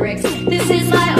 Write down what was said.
This is my